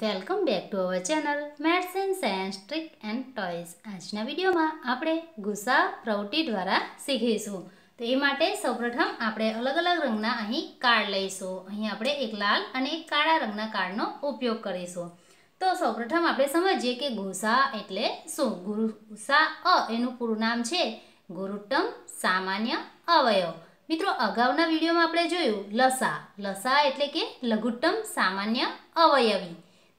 Welcome back to our channel maths and science trick and toys આજના વિડીયોમાં આપણે ગુસા પ્રવૃત્તિ દ્વારા શીખીશું. તો એ માટે સૌપ્રથમ આપણે અલગ અલગ રંગના અહીં કાર્ડ લઈશું. અહીં આપણે એક લાલ અને એક કાળા રંગના કાર્ડનો ઉપયોગ કરીશું. તો સૌપ્રથમ આપણે સમજીએ કે ગુસા એટલે શું? ગુસા અ એનું પૂરું નામ છે ગુરુત્તમ સામાન્ય અવયવ. મિત્રો, અગાઉના વિડીયોમાં આપણે જોયું લસા. લસા એટલે કે લઘુત્તમ સામાન્ય અવયવી.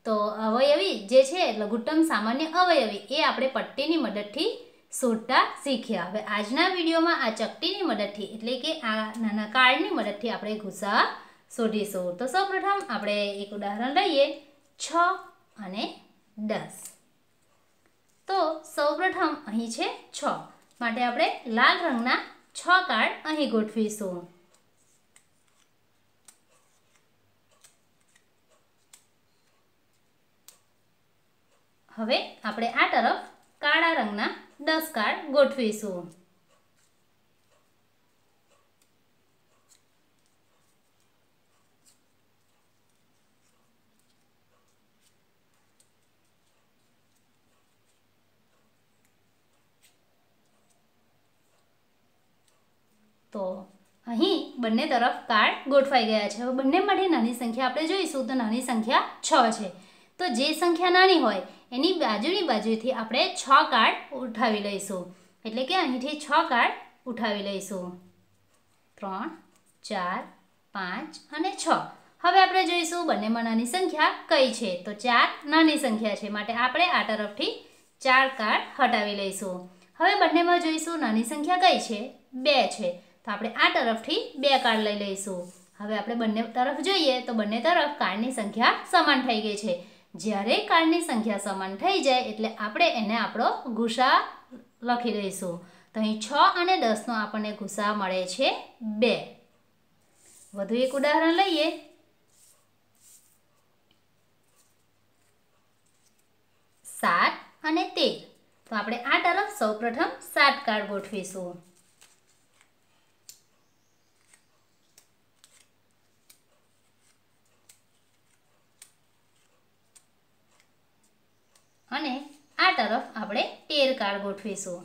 તો અવયવી જે છે લઘુત્તમ સામાન્ય અવયવી, એ આપણે પટ્ટીની મદદથી શોધતા શીખ્યા હવે આજના વિડીયોમાં આ ચકટીની મદદથી, એટલે કે આ નાના કાર્ડની મદદથી આપણે ગુસા શોધીશું. તો સૌપ્રથમ આપણે એક ઉદાહરણ લઈએ, છ અને દસ. તો સૌપ્રથમ અહીં છે છ. માટે આપણે લાલ રંગના છ કાર્ડ અહીં ગોઠવીશું. હવે આપણે આ તરફ કાળા રંગના દસ કાર્ડ ગોઠવીશું. તો અહીં બંને તરફ કાર્ડ ગોઠવાઈ ગયા છે. હવે માટે નાની સંખ્યા આપણે જોઈશું તો નાની સંખ્યા છ છે. તો જે સંખ્યા નાની હોય, એની બાજુની બાજુથી આપણે છ કાર્ડ ઉઠાવી લઈશું. એટલે કે અહીંથી છ કાર્ડ ઉઠાવી લઈશું. ત્રણ, ચાર, પાંચ અને છ. હવે આપણે જોઈશું બંનેમાં નાની સંખ્યા કઈ છે. તો ચાર નાની સંખ્યા છે. માટે આપણે આ તરફથી ચાર કાર્ડ હટાવી લઈશું. હવે બંનેમાં જોઈશું નાની સંખ્યા કઈ છે. બે છે. તો આપણે આ તરફથી બે કાર્ડ લઈ લઈશું. હવે આપણે બંને તરફ જોઈએ તો બંને તરફ કાર્ડની સંખ્યા સમાન થઈ ગઈ છે. જ્યારે કાર્ડની સંખ્યા સમાન થઈ જાય એટલે આપણે એને આપણો ગુસા લખી દઈશું. તો અહીં છ અને દસનો આપણને ગુસા મળે છે બે. વધુ એક ઉદાહરણ લઈએ. સાત અને તેર. તો આપણે આ તરફ સૌપ્રથમ સાત કાર્ડ ગોઠવીશું. અને આ તરફ આપણે તેર કાર્ડ ગોઠવીશું.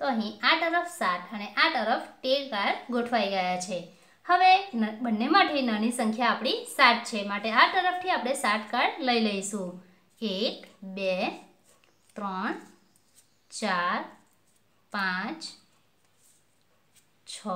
તો અહીં આ તરફ સાત અને આ તરફ તેર કાર્ડ ગોઠવાઈ ગયા છે. હવે બંનેમાંથી નાની સંખ્યા આપણી સાત છે. માટે આ તરફથી આપણે સાત કાર્ડ લઈ લઈશું. એક, બે, ત્રણ, ચાર, પાંચ, છ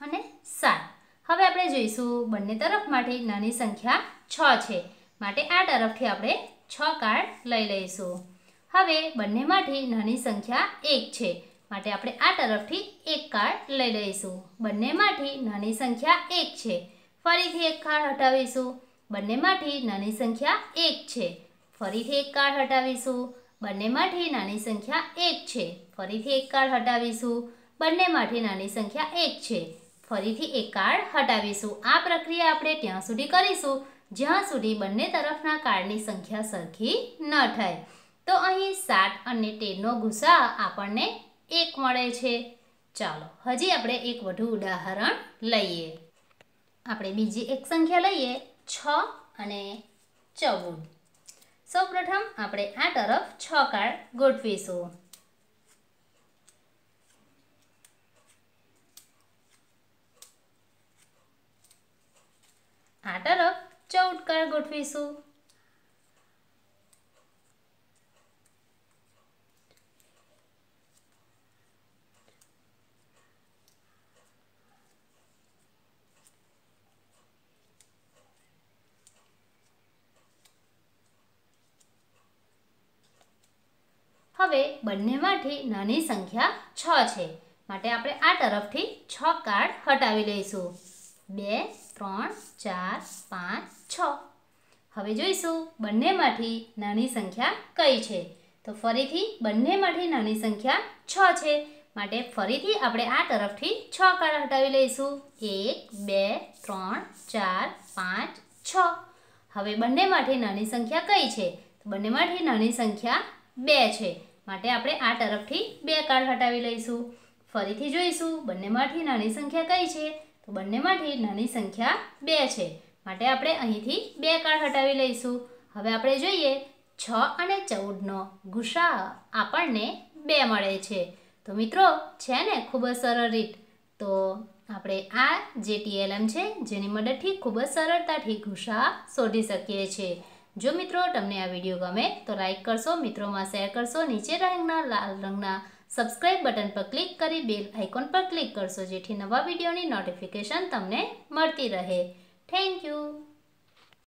અને સાત. હવે આપણે જોઈશું બંને તરફમાંથી નાની સંખ્યા છ છે. માટે આ તરફથી આપણે છ કાર્ડ લઈ લઈશું. હવે બંનેમાંથી નાની સંખ્યા એક છે. માટે આપણે આ તરફથી એક કાર્ડ લઈ લઈશું. બંનેમાંથી નાની સંખ્યા એક છે. ફરીથી એક કાર્ડ હટાવીશું. બંનેમાંથી નાની સંખ્યા એક છે. ફરીથી એક કાર્ડ હટાવીશું. બંનેમાંથી નાની સંખ્યા એક છે. ફરીથી એક કાર્ડ હટાવીશું. બંનેમાંથી નાની સંખ્યા એક છે. ફરીથી એક કાર્ડ હટાવીશું. આ પ્રક્રિયા આપણે ત્યાં સુધી કરીશું, જ્યાં સુધી બંને તરફના કાર્ડની સંખ્યા સરખી ન થાય. તો અહીં સાત અને તેરનો ગુસા આપણને એક મળે છે. ચાલો, હજી આપણે એક વધુ ઉદાહરણ લઈએ. આપણે બીજી એક સંખ્યા લઈએ, છ અને ચૌદ. સૌપ્રથમ આપણે આ તરફ છ કાર્ડ ગોઠવીશું. આ તરફ ચૌદ કાર્ડ ગોઠવીશું. હવે બંનેમાંથી નાની સંખ્યા છ છે. માટે આપણે આ તરફથી છ કાર્ડ હટાવી લઈશું. બે, ત્રણ, ચાર, પાંચ, છ. હવે જોઈશું બંનેમાંથી નાની સંખ્યા કઈ છે. તો ફરીથી બંનેમાંથી નાની સંખ્યા છ છે. માટે ફરીથી આપણે આ તરફથી છ કાર્ડ હટાવી લઈશું. એક, બે, ત્રણ, ચાર, પાંચ, છ. હવે બંનેમાંથી નાની સંખ્યા કઈ છે? બંનેમાંથી નાની સંખ્યા બે છે. માટે આપણે આ તરફથી બે કાર્ડ હટાવી લઈશું. ફરીથી જોઈશું, બંનેમાંથી નાની સંખ્યા કઈ છે? તો બંનેમાંથી નાની સંખ્યા બે છે. માટે આપણે અહીંથી બે કાર્ડ હટાવી લઈશું. હવે આપણે જોઈએ, છ અને ચૌદનો ગુસા આપણને બે મળે છે. તો મિત્રો, છે ને ખૂબ જ સરળ રીત. તો આપણે આ જે ટીએલએમ છે, જેની મદદથી ખૂબ જ સરળતાથી ગુસા શોધી શકીએ છીએ. જો મિત્રો તમને આ વીડિયો ગમે તો લાઇક કરશો, મિત્રોમાં શેર કરશો, નીચે રંગના લાલ રંગના સબસ્ક્રાઇબ બટન પર ક્લિક કરી બેલ આઇકોન પર ક્લિક કરશો, જેથી નવા વિડીયોની નોટિફિકેશન તમને મળતી રહે. Thank you